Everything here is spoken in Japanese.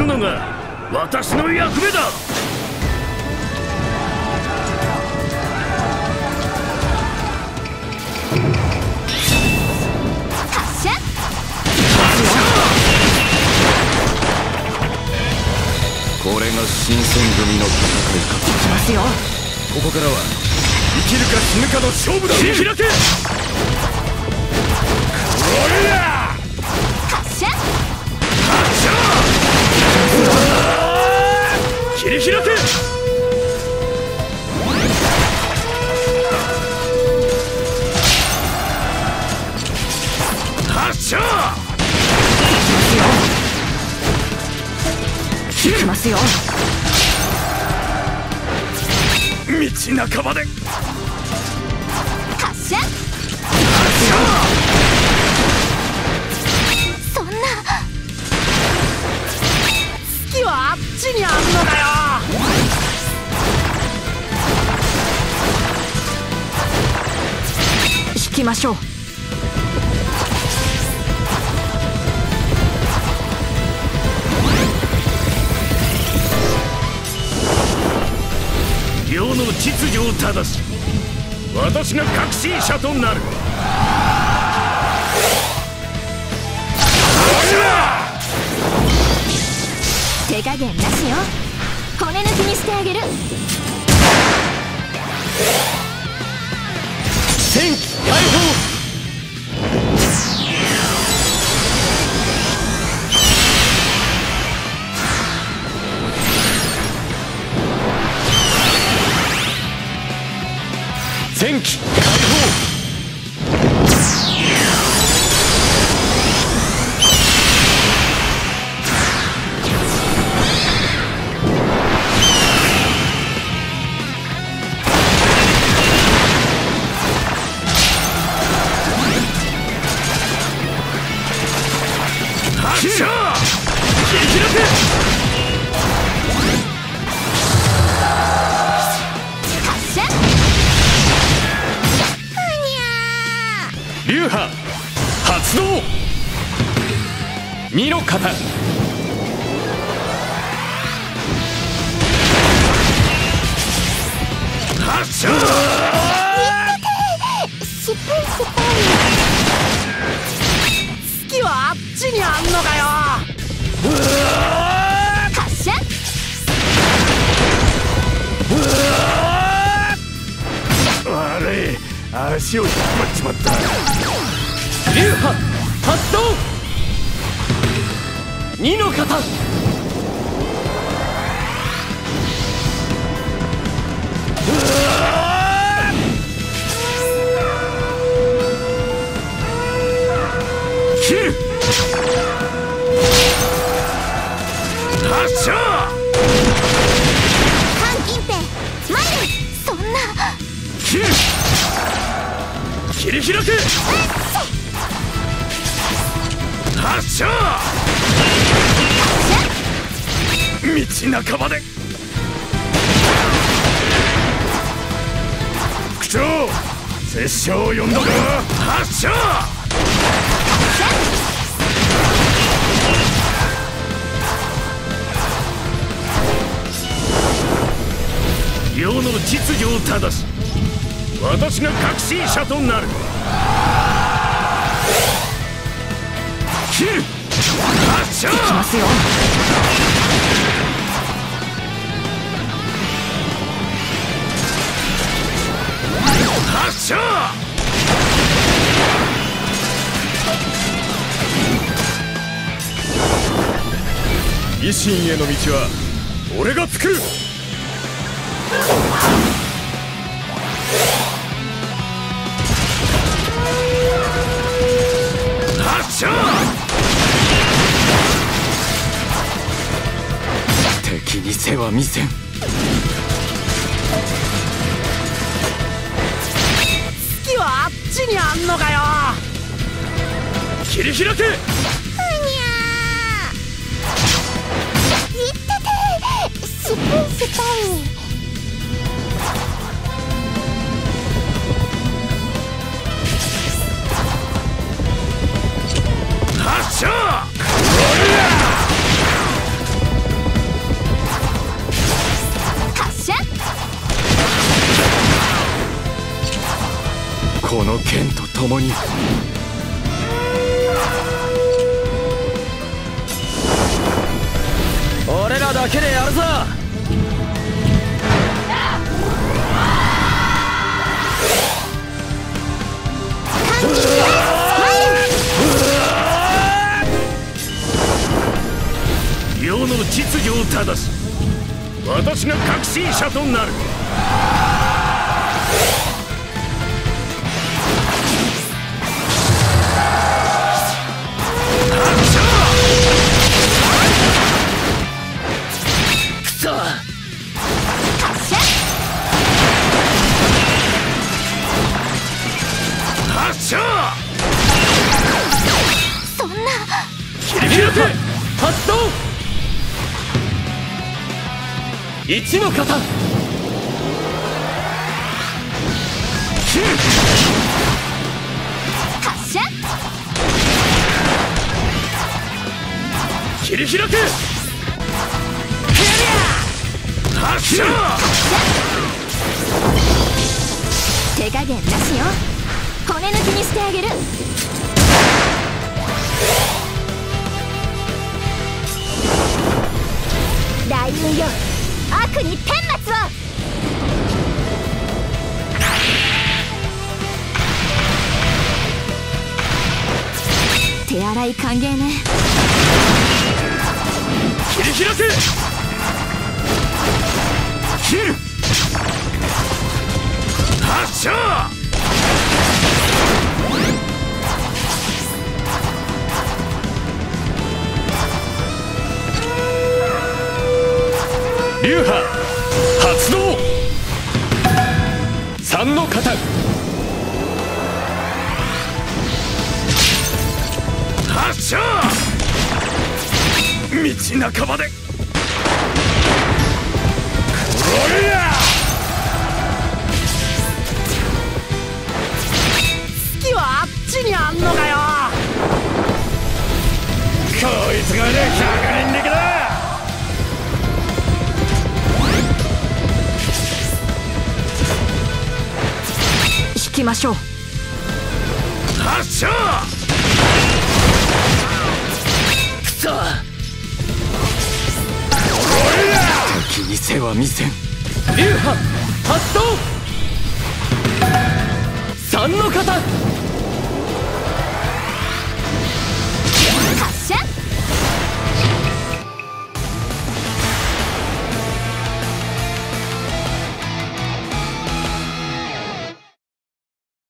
のが私の役目だ。これが新選組の戦いか。いきますよここからは生きるか死ぬかの勝負だ。開け。おりゃ切り開け。発射。いきますよ。道半ばできましょう。世の秩序を正し私が革新者となる。手加減なしよ。骨抜きにしてあげる。戦機 I 流派発動二の型発射失敗失敗。ちにあんのかよ。発射悪い。足を引っ張っちまった。流派発動。二の型切り開け発射道半ばで副長拙者を呼んだか発射世の秩序を正し私が革新者となる。切る。発射。ますよ。発射。維新への道は俺が作る発射敵に背は見せん。月はあっちにあんのかよ。切り開け！いってて失敗失敗発射剣と共に。俺らだけでやるぞ。世の秩序を正し私が革新者となる。発動一の型。発射切り開け。発射。手加減なしよ。骨抜きにしてあげる。大運よ。悪に天末を。手荒い歓迎ね。切り開け流派発動三の型発射。道半ばで。おりゃ引きましょう。発射！敵に背は見せん。流派発動！三の型